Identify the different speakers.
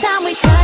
Speaker 1: time we touch